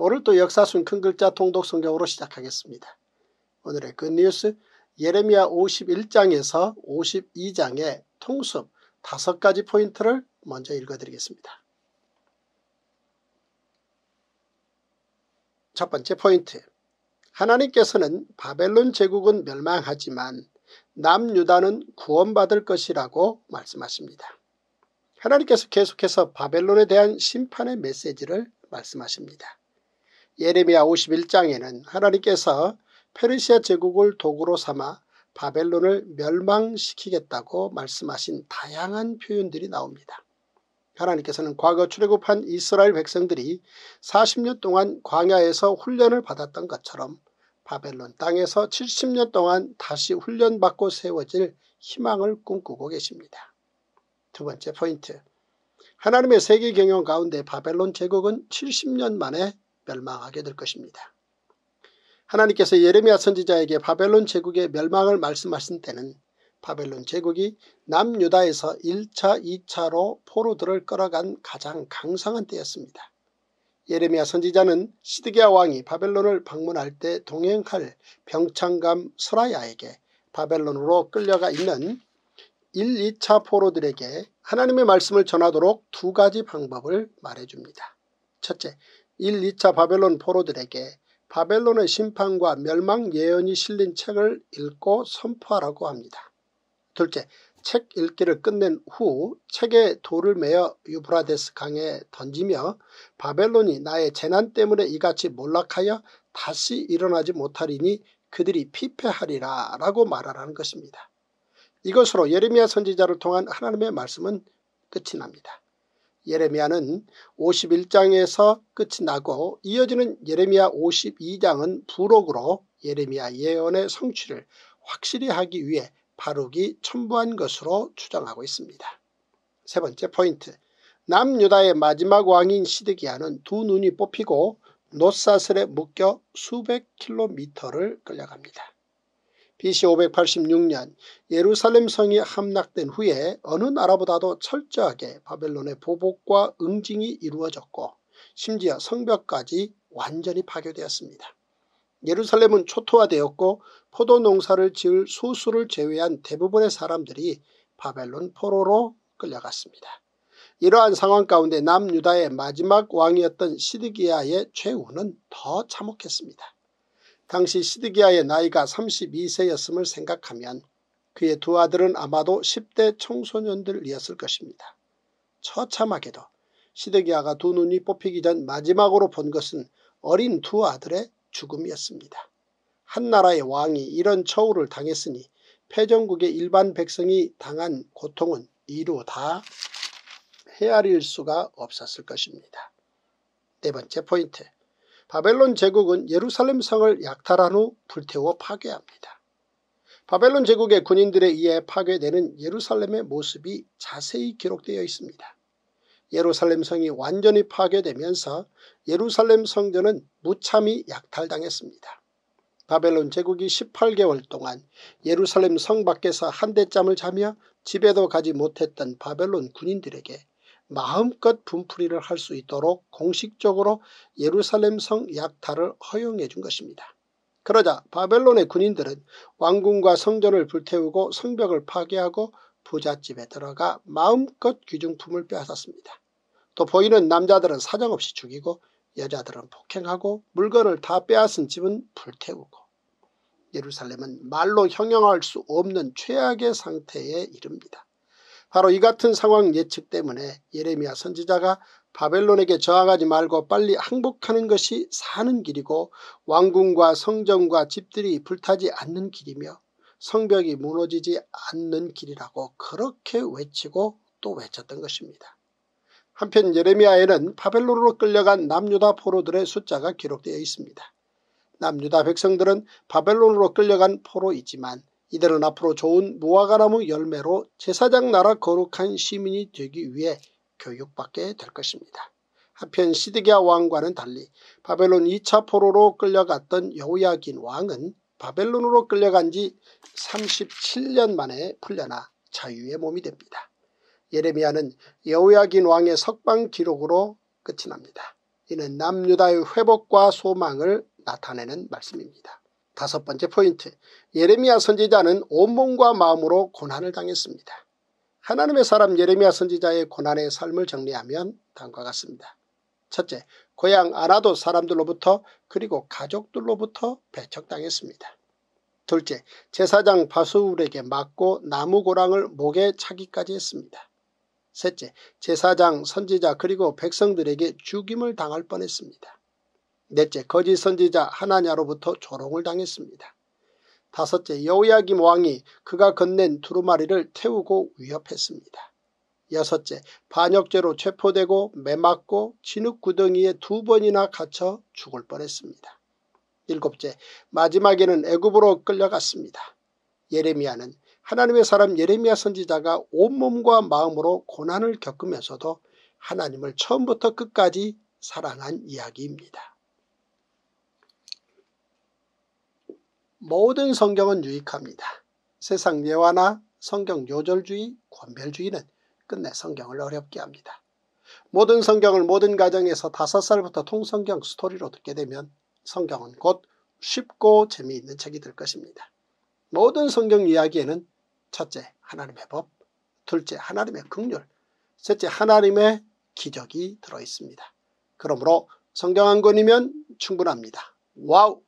오늘 또 역사순 큰 글자 통독 성경으로 시작하겠습니다. 오늘의 그 뉴스 예레미야 51장에서 52장의 통습 다섯 가지 포인트를 먼저 읽어드리겠습니다. 첫 번째 포인트 하나님께서는 바벨론 제국은 멸망하지만 남유다는 구원받을 것이라고 말씀하십니다. 하나님께서 계속해서 바벨론에 대한 심판의 메시지를 말씀하십니다. 예레미야 51장에는 하나님께서 페르시아 제국을 도구로 삼아 바벨론을 멸망시키겠다고 말씀하신 다양한 표현들이 나옵니다. 하나님께서는 과거 출애굽한 이스라엘 백성들이 40년 동안 광야에서 훈련을 받았던 것처럼 바벨론 땅에서 70년 동안 다시 훈련받고 세워질 희망을 꿈꾸고 계십니다. 두 번째 포인트 하나님의 세계 경영 가운데 바벨론 제국은 70년 만에 멸망하게 될 것입니다. 하나님께서 예레미야 선지자에게 바벨론 제국의 멸망을 말씀하신 때는 바벨론 제국이 남유다에서 1차 2차로 포로들을 끌어간 가장 강성한 때였습니다. 예레미야 선지자는 시드기야 왕이 바벨론을 방문할 때 동행할 병창감 스라야에게 바벨론으로 끌려가 있는 1, 2차 포로들에게 하나님의 말씀을 전하도록 두 가지 방법을 말해줍니다. 첫째, 1, 2차 바벨론 포로들에게 바벨론의 심판과 멸망 예언이 실린 책을 읽고 선포하라고 합니다. 둘째, 책 읽기를 끝낸 후 책에 돌을 매어 유브라데스 강에 던지며 바벨론이 나의 재난 때문에 이같이 몰락하여 다시 일어나지 못하리니 그들이 피폐하리라 라고 말하라는 것입니다. 이것으로 예레미야 선지자를 통한 하나님의 말씀은 끝이 납니다. 예레미야는 51장에서 끝이 나고 이어지는 예레미야 52장은 부록으로 예레미야 예언의 성취를 확실히 하기 위해 바룩이 첨부한 것으로 추정하고 있습니다. 세 번째 포인트 남유다의 마지막 왕인 시드기야는 두 눈이 뽑히고 노사슬에 묶여 수백 킬로미터를 끌려갑니다. BC 586년 예루살렘 성이 함락된 후에 어느 나라보다도 철저하게 바벨론의 보복과 응징이 이루어졌고 심지어 성벽까지 완전히 파괴되었습니다. 예루살렘은 초토화되었고 포도 농사를 지을 소수를 제외한 대부분의 사람들이 바벨론 포로로 끌려갔습니다. 이러한 상황 가운데 남유다의 마지막 왕이었던 시드기야의 최후는 더 참혹했습니다. 당시 시드기야의 나이가 32세였음을 생각하면 그의 두 아들은 아마도 10대 청소년들이었을 것입니다. 처참하게도 시드기야가 두 눈이 뽑히기 전 마지막으로 본 것은 어린 두 아들의 죽음이었습니다. 한 나라의 왕이 이런 처우를 당했으니 패전국의 일반 백성이 당한 고통은 이루 다 헤아릴 수가 없었을 것입니다. 네 번째 포인트 바벨론 제국은 예루살렘 성을 약탈한 후 불태워 파괴합니다. 바벨론 제국의 군인들에 의해 파괴되는 예루살렘의 모습이 자세히 기록되어 있습니다. 예루살렘 성이 완전히 파괴되면서 예루살렘 성전은 무참히 약탈당했습니다. 바벨론 제국이 18개월 동안 예루살렘 성 밖에서 한 대짬을 자며 집에도 가지 못했던 바벨론 군인들에게 마음껏 분풀이를 할 수 있도록 공식적으로 예루살렘 성 약탈을 허용해 준 것입니다. 그러자 바벨론의 군인들은 왕궁과 성전을 불태우고 성벽을 파괴하고 부잣집에 들어가 마음껏 귀중품을 빼앗았습니다. 또 보이는 남자들은 사정없이 죽이고 여자들은 폭행하고 물건을 다 빼앗은 집은 불태우고 예루살렘은 말로 형용할 수 없는 최악의 상태에 이릅니다. 바로 이 같은 상황 예측 때문에 예레미야 선지자가 바벨론에게 저항하지 말고 빨리 항복하는 것이 사는 길이고 왕궁과 성전과 집들이 불타지 않는 길이며 성벽이 무너지지 않는 길이라고 그렇게 외치고 또 외쳤던 것입니다. 한편 예레미야에는 바벨론으로 끌려간 남유다 포로들의 숫자가 기록되어 있습니다. 남유다 백성들은 바벨론으로 끌려간 포로이지만 이들은 앞으로 좋은 무화과나무 열매로 제사장 나라 거룩한 시민이 되기 위해 교육받게 될 것입니다. 한편 시드기야 왕과는 달리 바벨론 2차 포로로 끌려갔던 여호야긴 왕은 바벨론으로 끌려간 지 37년 만에 풀려나 자유의 몸이 됩니다. 예레미야는 여호야긴 왕의 석방 기록으로 끝이 납니다. 이는 남유다의 회복과 소망을 나타내는 말씀입니다. 다섯 번째 포인트 예레미야 선지자는 온몸과 마음으로 고난을 당했습니다. 하나님의 사람 예레미야 선지자의 고난의 삶을 정리하면 다음과 같습니다. 첫째, 고향 아나도 사람들로부터 그리고 가족들로부터 배척당했습니다. 둘째, 제사장 바수울에게 맞고 나무고랑을 목에 차기까지 했습니다. 셋째, 제사장, 선지자 그리고 백성들에게 죽임을 당할 뻔했습니다. 넷째, 거짓 선지자 하나냐로부터 조롱을 당했습니다. 다섯째, 여호야김 왕이 그가 건넨 두루마리를 태우고 위협했습니다. 여섯째, 반역죄로 체포되고 매맞고 진흙구덩이에 두 번이나 갇혀 죽을 뻔했습니다. 일곱째, 마지막에는 애굽으로 끌려갔습니다. 예레미야는 하나님의 사람 예레미야 선지자가 온몸과 마음으로 고난을 겪으면서도 하나님을 처음부터 끝까지 사랑한 이야기입니다. 모든 성경은 유익합니다. 세상 예화나 성경 요절주의, 권별주의는 끝내 성경을 어렵게 합니다. 모든 성경을 모든 가정에서 다섯 살부터 통성경 스토리로 듣게 되면 성경은 곧 쉽고 재미있는 책이 될 것입니다. 모든 성경 이야기에는 첫째 하나님의 법, 둘째 하나님의 극률, 셋째 하나님의 기적이 들어있습니다. 그러므로 성경 한 권이면 충분합니다. Wow!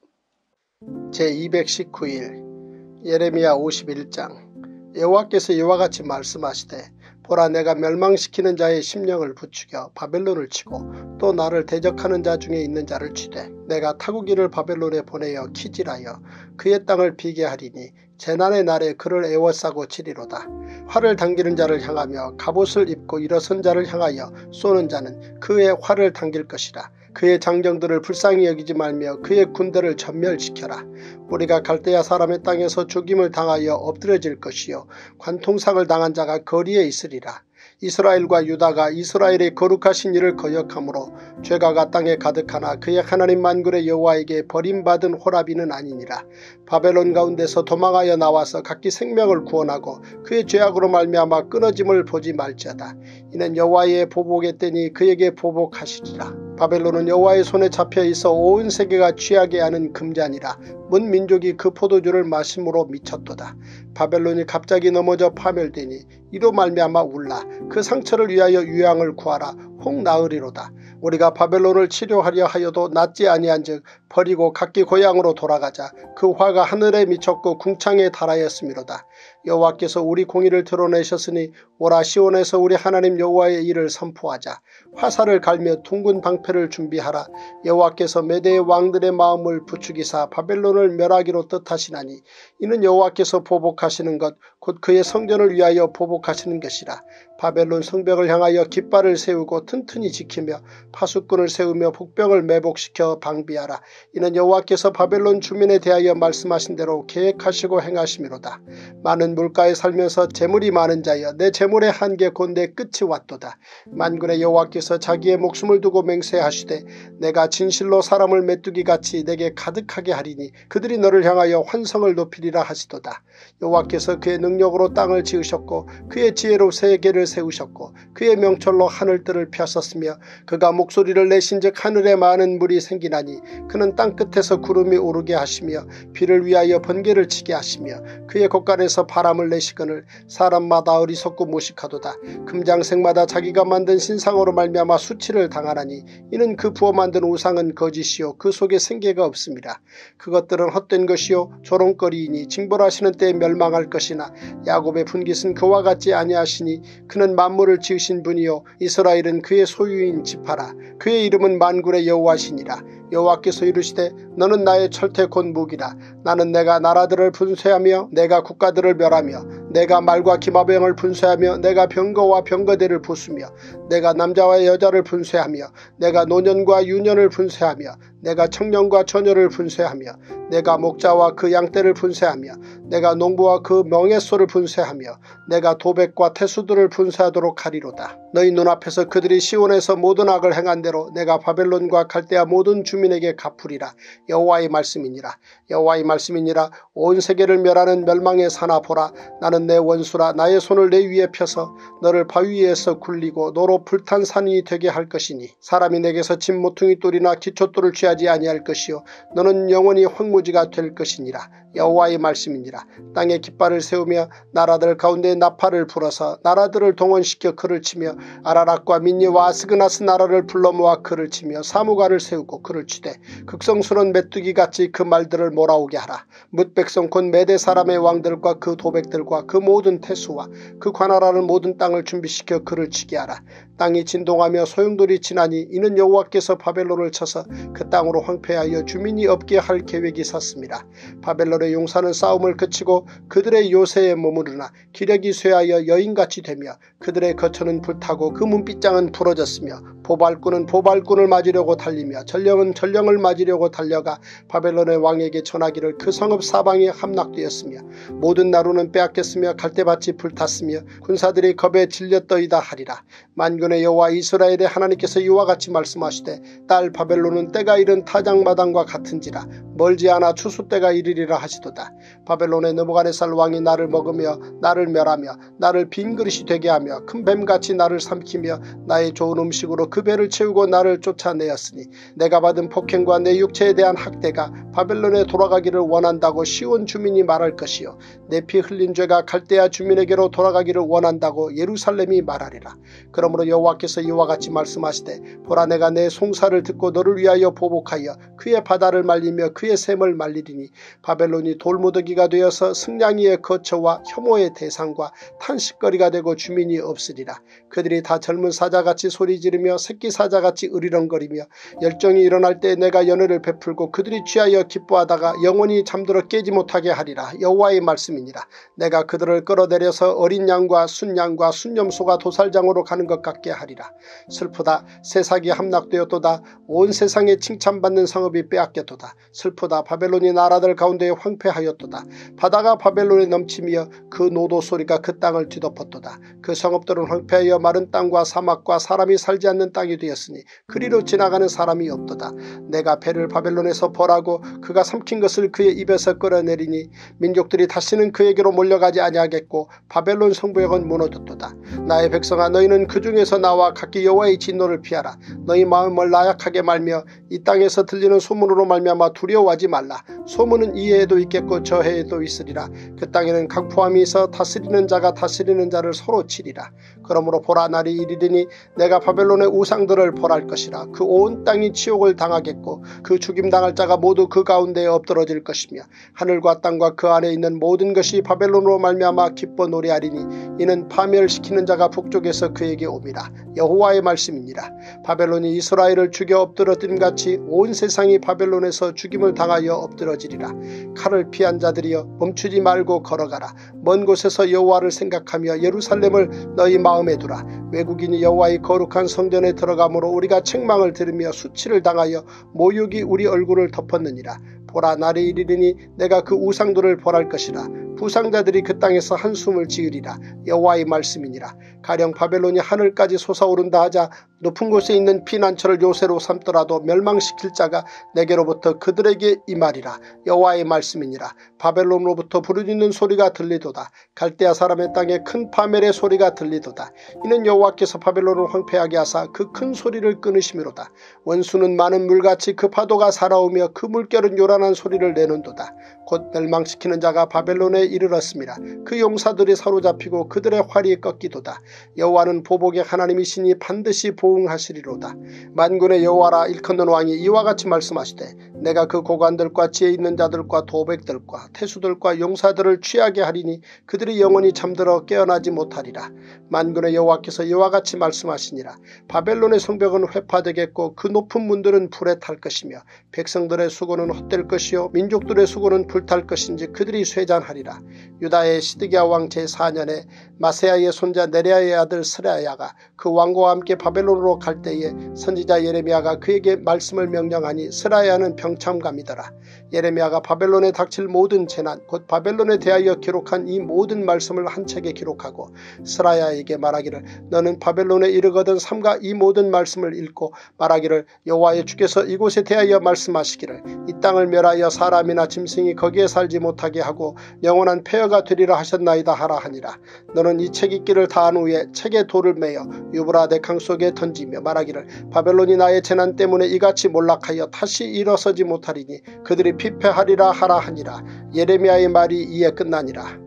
제219일 예레미야 51장 여호와께서 이와 같이 말씀하시되 보라 내가 멸망시키는 자의 심령을 부추겨 바벨론을 치고 또 나를 대적하는 자 중에 있는 자를 치되 내가 타국인을 바벨론에 보내어 키질하여 그의 땅을 비게 하리니 재난의 날에 그를 애워싸고 치리로다. 활을 당기는 자를 향하며 갑옷을 입고 일어선 자를 향하여 쏘는 자는 그의 활을 당길 것이라. 그의 장정들을 불쌍히 여기지 말며 그의 군대를 전멸시켜라. 우리가 갈대아 사람의 땅에서 죽임을 당하여 엎드려질 것이요 관통상을 당한 자가 거리에 있으리라. 이스라엘과 유다가 이스라엘의 거룩하신 일을 거역하므로 죄가가 땅에 가득하나 그의 하나님 만군의 여호와에게 버림받은 호라비는 아니니라. 바벨론 가운데서 도망하여 나와서 각기 생명을 구원하고 그의 죄악으로 말미암아 끊어짐을 보지 말지어다. 이는 여호와의 보복의 때니 그에게 보복하시리라. 바벨론은 여호와의 손에 잡혀 있어 온 세계가 취하게 하는 금잔이라 문 민족이 그 포도주를 마심으로 미쳤도다. 바벨론이 갑자기 넘어져 파멸되니 이로 말미암아 울라 그 상처를 위하여 유양을 구하라 혹 나으리로다. 우리가 바벨론을 치료하려 하여도 낫지 아니한즉 버리고 각기 고향으로 돌아가자. 그 화가 하늘에 미쳤고 궁창에 달하였음이로다. 여호와께서 우리 공의를 드러내셨으니 오라 시온에서 우리 하나님 여호와의 일을 선포하자. 화살을 갈며 둥근 방패를 준비하라. 여호와께서 메대의 왕들의 마음을 부추기사 바벨론을 멸하기로 뜻하시나니 이는 여호와께서 보복하시는 것 곧 그의 성전을 위하여 보복하시는 것이라. 바벨론 성벽을 향하여 깃발을 세우고 튼튼히 지키며 파수꾼을 세우며 복병을 매복시켜 방비하라. 이는 여호와께서 바벨론 주민에 대하여 말씀하신 대로 계획하시고 행하심이로다. 많은 물가에 살면서 재물이 많은 자여 내 재물의 한계 곧내 끝이 왔도다. 만군의 여호와께서 자기의 목숨을 두고 맹세하시되 내가 진실로 사람을 메뚜기같이 내게 가득하게 하리니 그들이 너를 향하여 환성을 높이리라 하시도다. 여호와께서 그의 능력으로 땅을 지으셨고 그의 지혜로 세계를 세우셨고 그의 명철로 하늘들을 펴셨으며 그가 목소리를 내신즉 하늘에 많은 물이 생기나니 그는 땅 끝에서 구름이 오르게 하시며 비를 위하여 번개를 치게 하시며 그의 곳간에서 바람을 내시거늘 사람마다 어리석고 무식하도다. 금장색마다 자기가 만든 신상으로 말미암아 수치를 당하나니 이는 그 부어 만든 우상은 거짓이요 그 속에 생계가 없습니다. 그것들은 헛된 것이요 조롱거리이니 징벌하시는 때에 멸망할 것이나 야곱의 분깃은 그와 같지 아니하시니 그는 만물을 지으신 분이요 이스라엘은 그의 소유인 지파라 그의 이름은 만군의 여호와시니라 여호와께서 이르시되 너는 나의 철퇴 곧 무기라 나는 내가 나라들을 분쇄하며 내가 국가들을 멸하며 내가 말과 기마병을 분쇄하며 내가 병거와 병거대를 부수며 내가 남자와 여자를 분쇄하며 내가 노년과 유년을 분쇄하며 내가 청년과 처녀를 분쇄하며 내가 목자와 그 양떼를 분쇄하며 내가 농부와 그 명예소를 분쇄하며 내가 도백과 태수들을 분쇄하도록 하리로다. 너희 눈앞에서 그들이 시온에서 모든 악을 행한 대로 내가 바벨론과 갈대아 모든 주민에게 갚으리라. 여호와의 말씀이니라. 여호와의 말씀이니라. 온 세계를 멸하는 멸망의 사나 보라. 나는 내 원수라 나의 손을 내 위에 펴서 너를 바위 위에서 굴리고 너로 불탄 산이 되게 할 것이니 사람이 내게서 진모퉁이 돌이나 기초돌을 취하지 아니할 것이요 너는 영원히 황무지가 될 것이니라. 여호와의 말씀이니라. 땅에 깃발을 세우며 나라들 가운데 나팔을 불어서 나라들을 동원시켜 그를 치며 아라락과 민니와 아스그나스 나라를 불러 모아 그를 치며 사무가를 세우고 그를 치되 극성스러 운 메뚜기같이 그 말들을 몰아오게 하라. 뭇백성 곧 메대 사람의 왕들과 그 도백들과 그 모든 태수와 그 관할하는 모든 땅을 준비시켜 그를 치게 하라. 땅이 진동하며 소용돌이 지나니 이는 여호와께서 바벨론을 쳐서 그 땅으로 황폐하여 주민이 없게 할 계획이 섰습니다. 바벨론의 용사는 싸움을 그치고 그들의 요새에 머무르나 기력이 쇠하여 여인같이 되며 그들의 거처는 불타고 그 문빗장은 부러졌으며 보발꾼은 보발꾼을 맞으려고 달리며 전령은 전령을 맞으려고 달려가 바벨론의 왕에게 전하기를 그 성읍 사방에 함락되었으며 모든 나루는 빼앗겼으며 갈대밭이 불탔으며 군사들이 겁에 질렸더이다 하리라. 만군의 여호와 이스라엘의 하나님께서 이와 같이 말씀하시되 딸 바벨론은 때가 이른 타작마당과 같은지라 멀지 않아 추수 때가 이르리라 하시도다. 바벨론의 느부갓네살 왕이 나를 먹으며 나를 멸하며 나를 빈 그릇이 되게 하며 큰 뱀같이 나를 삼키며 나의 좋은 음식으로 그 배를 채우고 나를 쫓아내었으니 내가 받은 폭행과 내 육체에 대한 학대가 바벨론에 돌아가기를 원한다고 시온 주민이 말할 것이요 내 피 흘린 죄가 갈대아 주민에게로 돌아가기를 원한다고 예루살렘이 말하리라. 그러므로 여호와께서 이와 같이 말씀하시되 보라 내가 내 송사를 듣고 너를 위하여 보복하여 그의 바다를 말리며 그의 샘을 말리리니 바벨론이 돌무더기가 되어서 승냥이의 거처와 혐오의 대상과 탄식거리가 되고 주민이 없으리라. 그들이 다 젊은 사자같이 소리 지르며 새끼 사자같이 으리렁거리며 열정이 일어날 때 내가 연애를 베풀고 그들이 취하여 기뻐하다가 영원히 잠들어 깨지 못하게 하리라. 여호와의 말씀이니라. 내가 그들을 끌어내려서 어린 양과 순양과 순념소가 도살장으로 가는 것 같게 하리라. 슬프다. 세상이 함락되었도다. 온 세상에 칭찬받는 성읍이 빼앗겼도다. 슬프다. 바벨론이 나라들 가운데 황폐하였도다. 바다가 바벨론에 넘치며 그 노도 소리가 그 땅을 뒤덮었도다. 그 성읍들은 황폐하여 마른 땅과 사막과 사람이 살지 않는 땅이 되었으니 그리로 지나가는 사람이 없도다. 내가 배를 바벨론에서 벌하고 그가 삼킨 것을 그의 입에서 끌어내리니 민족들이 다시는 그에게로 몰려가지 아니하겠고 바벨론 성부역은 무너졌도다. 나의 백성아 너희는 그 중에서 나와 각기 여호와의 진노를 피하라. 너희 마음을 나약하게 말며 이 땅에서 들리는 소문으로 말미암아 두려워하지 말라. 소문은 이 해에도 있겠고 저 해에도 있으리라. 그 땅에는 강포함이 있어 다스리는 자가 다스리는 자를 서로 치리라. 그러므로 보라 날이 이르리니 내가 바벨론의 우상들을 벌할 것이라. 그 온 땅이 치욕을 당하겠고 그 죽임당할 자가 모두 그 가운데에 엎드러질 것이며 하늘과 땅과 그 안에 있는 모든 것이 바벨론으로 말미암아 기뻐 노래하리니 이는 파멸시키는 자가 북쪽에서 그에게 옵니다. 여호와의 말씀이니라. 바벨론이 이스라엘을 죽여 엎드러뜨린 같이 온 세상이 바벨론에서 죽임을 당하여 엎드러지리라. 칼을 피한 자들이여 멈추지 말고 걸어가라. 먼 곳에서 여호와를 생각하며 예루살렘을 너희 마음 에 두라. 외국인이 여호와의 거룩한 성전에 들어가므로 우리가 책망을 들으며 수치를 당하여 모욕이 우리 얼굴을 덮었느니라. 보라 날이 이르리니 내가 그 우상들을 벌할 것이라. 부상자들이 그 땅에서 한숨을 지으리라. 여호와의 말씀이니라. 가령 바벨론이 하늘까지 솟아오른다 하자 높은 곳에 있는 피난처를 요새로 삼더라도 멸망시킬 자가 내게로부터 그들에게 이 말이라. 여호와의 말씀이니라. 바벨론으로부터 부르짖는 소리가 들리도다. 갈대아 사람의 땅에 큰 파멸의 소리가 들리도다. 이는 여호와께서 바벨론을 황폐하게 하사 그 큰 소리를 끊으심이로다. 원수는 많은 물같이 그 파도가 살아오며 그 물결은 요란한 소리를 내는도다. 곧 멸망시키는 자가 바벨론에 이르렀습니다. 그 용사들이 사로잡히고 그들의 활이 꺾이도다. 여호와는 보복의 하나님이시니 반드시 보응하시리로다. 만군의 여호와라 일컫는 왕이 이와 같이 말씀하시되 내가 그 고관들과 지혜 있는 자들과 도백들과 태수들과 용사들을 취하게 하리니 그들이 영원히 잠들어 깨어나지 못하리라. 만군의 여호와께서 이와 같이 말씀하시니라. 바벨론의 성벽은 회파되겠고 그 높은 문들은 불에 탈 것이며 백성들의 수고는 헛될 것이요 민족들의 수고는 불탈 것인지 그들이 쇠잔하리라. 유다의 시드기야 왕 제4년에 마세야의 손자 네레아의 아들 스라야가 그 왕과 함께 바벨론으로 갈 때에 선지자 예레미야가 그에게 말씀을 명령하니 스라야는 병참감이더라. 예레미야가 바벨론에 닥칠 모든 재난 곧 바벨론에 대하여 기록한 이 모든 말씀을 한 책에 기록하고 스라야에게 말하기를 너는 바벨론에 이르거든 삼가 이 모든 말씀을 읽고 말하기를 여호와의 주께서 이곳에 대하여 말씀하시기를 이 땅을 멸하여 사람이나 짐승이 거기에 살지 못하게 하고 영원 한 폐허가 되리라 하셨나이다 하라 하니라. 너는 이 책 읽기를 다한 후에 책에 돌을 매어 유브라데 강 속에 던지며 말하기를 바벨론이 나의 재난 때문에 이같이 몰락하여 다시 일어서지 못하리니 그들이 피폐하리라 하라 하니라. 예레미야의 말이 이에 끝나니라.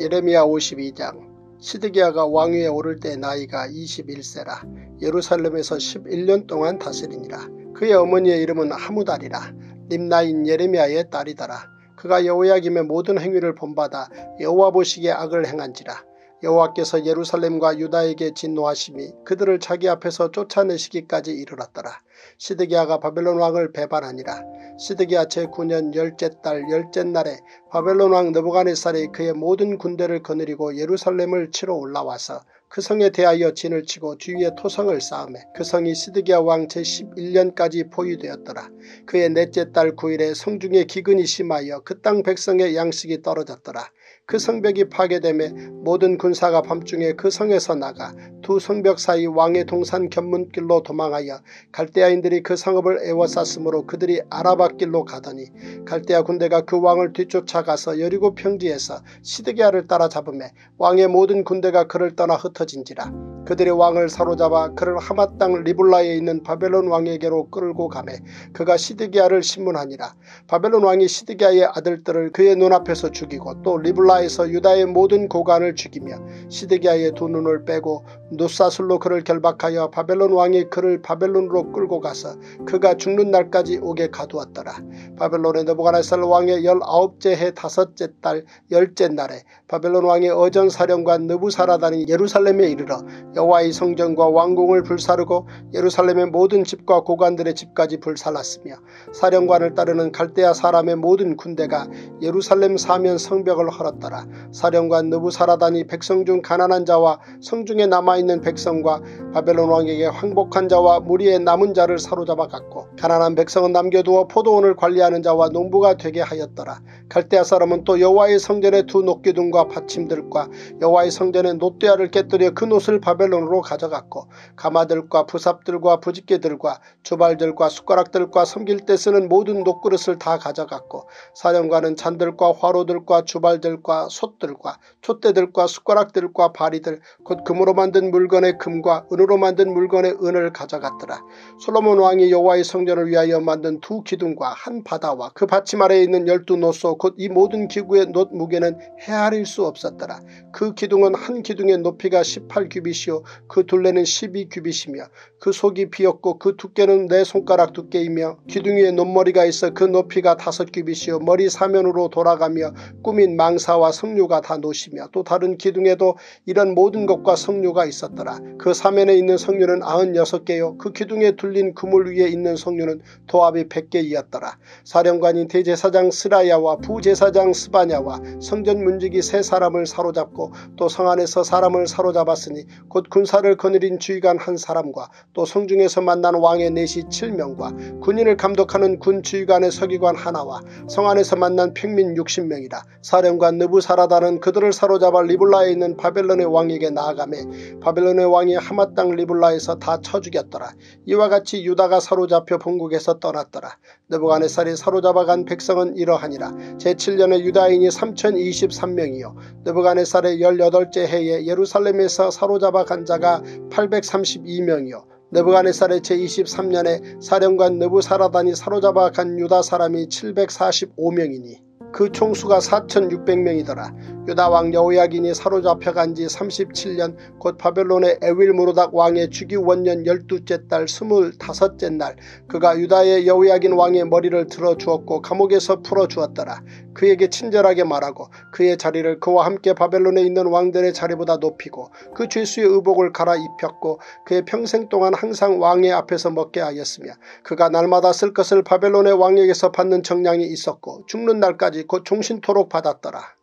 예레미야 52장 시드기야가 왕위에 오를 때 나이가 21세라 예루살렘에서 11년 동안 다스리니라. 그의 어머니의 이름은 하무달이라 림나인 예레미야의 딸이더라. 그가 여호야김의 모든 행위를 본받아 여호와 보시기에 악을 행한지라. 여호와께서 예루살렘과 유다에게 진노하심이 그들을 자기 앞에서 쫓아내시기까지 이르렀더라. 시드기야가 바벨론 왕을 배반하니라. 시드기야 제9년 열째 달 열째 날에 바벨론 왕 느부갓네살이 그의 모든 군대를 거느리고 예루살렘을 치러 올라와서 그 성에 대하여 진을 치고 주위에 토성을 쌓음에 그 성이 시드기야 왕 제11년까지 포위되었더라. 그의 넷째 달 9일에 성중에 기근이 심하여 그 땅 백성의 양식이 떨어졌더라. 그 성벽이 파괴됨에 모든 군사가 밤중에 그 성에서 나가 두 성벽 사이 왕의 동산 견문길로 도망하여 갈대아인들이 그 성읍을 에워쌌으므로 그들이 아라바길로 가더니 갈대아 군대가 그 왕을 뒤쫓아가서 여리고 평지에서 시드기야를 따라잡음에 왕의 모든 군대가 그를 떠나 흩어진지라. 그들의 왕을 사로잡아 그를 하마 땅 리블라에 있는 바벨론 왕에게로 끌고 가매 그가 시드기야를 신문하니라. 바벨론 왕이 시드기야의 아들들을 그의 눈앞에서 죽이고 또 리블라 에서 유다의 모든 고관을 죽이며 시드기야의 두 눈을 빼고 노사술로 그를 결박하여 바벨론 왕이 그를 바벨론으로 끌고 가서 그가 죽는 날까지 오게 가두었더라. 바벨론의 느부갓네살 왕의 열아홉째 해 다섯째 달 열째 날에 바벨론 왕의 어전사령관 느부사라단이 예루살렘에 이르러 여호와의 성전과 왕궁을 불사르고 예루살렘의 모든 집과 고관들의 집까지 불살랐으며 사령관을 따르는 갈대아 사람의 모든 군대가 예루살렘 사면 성벽을 헐었 더라. 사령관 느부사라단이 백성 중 가난한 자와 성중에 남아있는 백성과 바벨론 왕에게 황복한 자와 무리의 남은 자를 사로잡아 갔고 가난한 백성은 남겨두어 포도원을 관리하는 자와 농부가 되게 하였더라. 갈대아 사람은 또 여호와의 성전의 두 녹기둥과 받침들과 여호와의 성전의 노대야를 깨뜨려 그 놋을 바벨론으로 가져갔고 가마들과 부삽들과 부집개들과 주발들과 숟가락들과 섬길 때 쓰는 모든 녹그릇을 다 가져갔고 사령관은 잔들과 화로들과 주발들과 솥들과 촛대들과 숟가락들과 바리들 곧 금으로 만든 물건의 금과 은으로 만든 물건의 은을 가져갔더라. 솔로몬 왕이 여호와의 성전을 위하여 만든 두 기둥과 한 바다와 그 받침 아래에 있는 열두 노소 곧 이 모든 기구의 놋 무게는 헤아릴 수 없었더라. 그 기둥은 한 기둥의 높이가 18규빗이요 그 둘레는 12규빗이며 그 속이 비었고 그 두께는 내 손가락 두께이며 기둥 위에 높머리가 있어 그 높이가 다섯 규빗이요 머리 사면으로 돌아가며 꾸민 망사와 석류가 다 노시며 또 다른 기둥에도 이런 모든 것과 석류가 있었더라. 그 사면에 있는 석류는 아흔 여섯 개요 그 기둥에 둘린 그물 위에 있는 석류는 도합이 백개이었더라. 사령관인 대제사장 스라야와 부제사장 스바냐와 성전 문지기 세 사람을 사로잡고 또 성 안에서 사람을 사로잡았으니 곧 군사를 거느린 주의관 한 사람과 또 성중에서 만난 왕의 내시 7명과 군인을 감독하는 군 주의관의 서기관 하나와 성 안에서 만난 평민 60명이라 사령관 느부 사라다는 그들을 사로잡아 리블라에 있는 바벨론의 왕에게 나아가매 바벨론의 왕이 하마 땅 리블라에서 다 쳐 죽였더라. 이와 같이 유다가 사로잡혀 본국에서 떠났더라. 느부갓네살이 사로잡아 간 백성은 이러하니라. 제7년에 유다인이 3023명이요. 느부갓네살의 18째 해에 예루살렘에서 사로잡아 간 자가 832명이요. 느부갓네살의 제23년에 사령관 느부사라단이 사로잡아 간 유다 사람이 745명이니 그 총수가 4600명이더라. 유다 왕 여호야긴이 사로잡혀간 지 37년 곧 바벨론의 에윌무로닥 왕의 주기 원년 12째 달 25째 날 그가 유다의 여호야긴 왕의 머리를 들어 주었고 감옥에서 풀어 주었더라. 그에게 친절하게 말하고 그의 자리를 그와 함께 바벨론에 있는 왕들의 자리보다 높이고 그 죄수의 의복을 갈아입혔고 그의 평생 동안 항상 왕의 앞에서 먹게 하였으며 그가 날마다 쓸 것을 바벨론의 왕에게서 받는 정량이 있었고 죽는 날까지 곧 종신토록 받았더라.